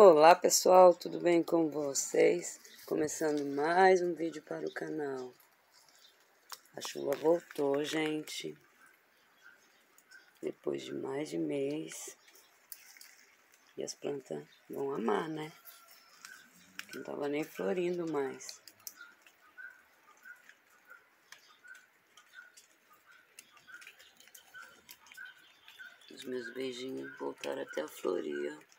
Olá pessoal, tudo bem com vocês? Começando mais um vídeo para o canal. A chuva voltou, gente. Depois de mais de mês. E as plantas vão amar, né? Não tava nem florindo mais. Os meus beijinhos voltaram até a florir, ó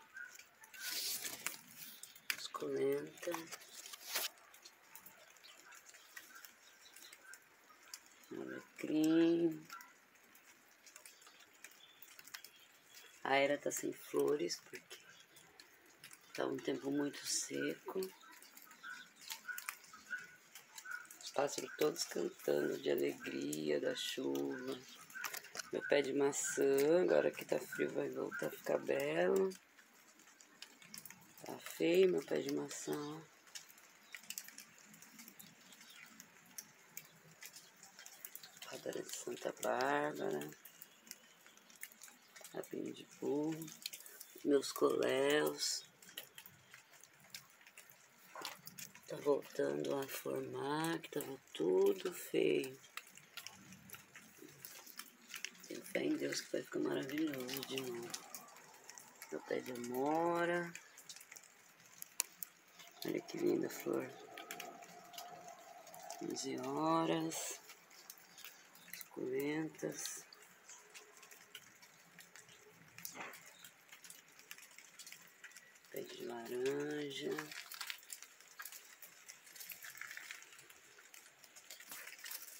suculenta. Alecrim. A era tá sem flores porque tá um tempo muito seco. Os pássaros todos cantando de alegria da chuva. Meu pé de maçã, agora que tá frio vai voltar a ficar belo. Tá feio meu pé de maçã. Padara de Santa Bárbara. Rabinho de burro. Meus coléus. Tá voltando a formar, que tava tudo feio. Tenho fé em Deus que vai ficar maravilhoso de novo. Meu pé de amora. Olha que linda flor. 11 horas. Suculentas. Pé de laranja.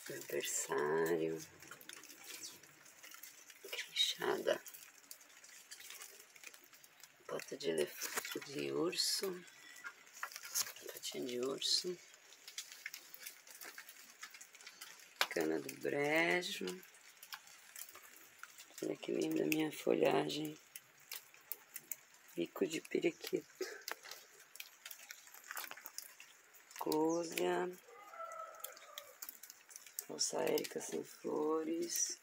Aniversário. Queixada. Pata de elefante de urso patinha de urso, cana do brejo. Olha que linda a minha folhagem. Bico de periquito. Clósia. Falsa érica sem flores.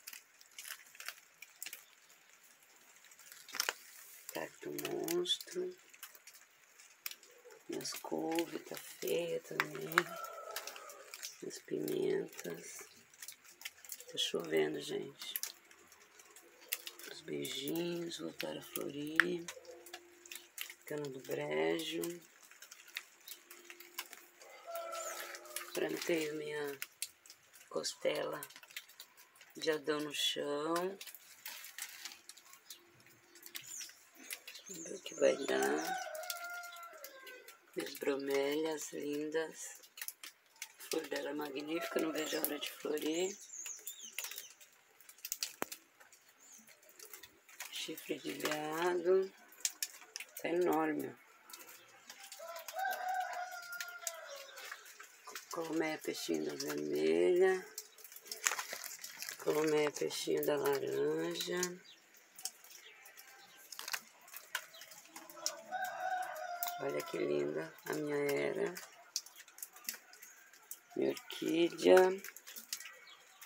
Cacto monstro. Minhas couve tá feia também. Minhas pimentas. Tá chovendo, gente. Os beijinhos voltaram a florir. Cana do brejo. Plantei minha costela de Adão no chão. Vamos ver o que vai dar. Minhas bromélias lindas. A flor dela é magnífica, não vejo a hora de florir. Chifre de veado. Tá enorme. Colmeia peixinho da vermelha. Colmeia peixinho da laranja. Olha que linda a minha era. Minha orquídea.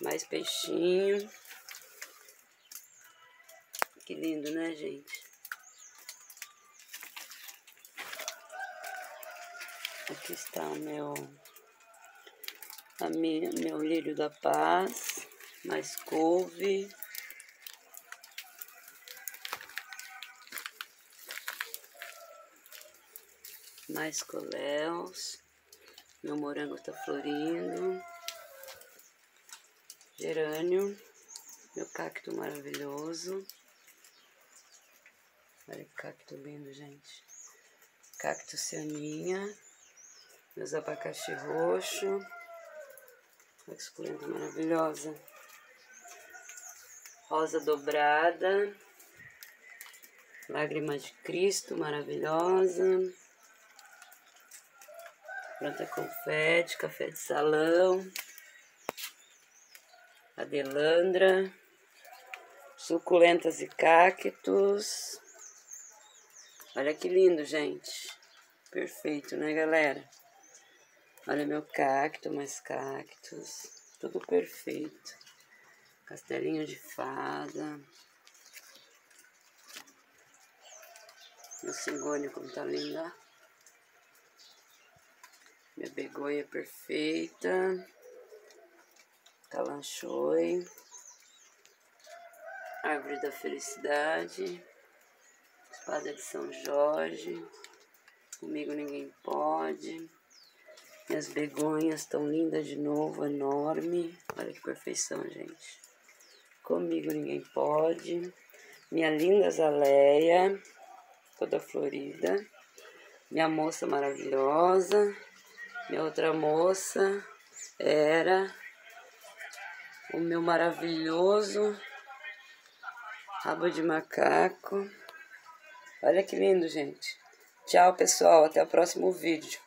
Mais peixinho. Que lindo, né, gente? Aqui está o meu, a minha, meu lírio da paz, mais couve. Mais coléus. Meu morango tá florindo. Gerânio. Meu cacto maravilhoso. Olha que cacto lindo, gente. Cacto cianinha. Meus abacaxi roxo. Olha que suculenta maravilhosa. Rosa dobrada. Lágrima de Cristo maravilhosa planta confete, café de salão, adelandra, suculentas e cactos. Olha que lindo, gente. Perfeito, né, galera? Olha meu cacto, mais cactos. Tudo perfeito. Castelinho de fada. Meu cigônio como tá linda. Minha begonha perfeita. Calanchoi. Árvore da felicidade. Espada de São Jorge. Comigo ninguém pode. Minhas begonhas tão lindas de novo, enorme. Olha que perfeição, gente. Comigo ninguém pode. Minha linda azaleia toda florida. Minha moça maravilhosa. Minha outra moça era o meu maravilhoso rabo de macaco. Olha que lindo, gente. Tchau, pessoal. Até o próximo vídeo.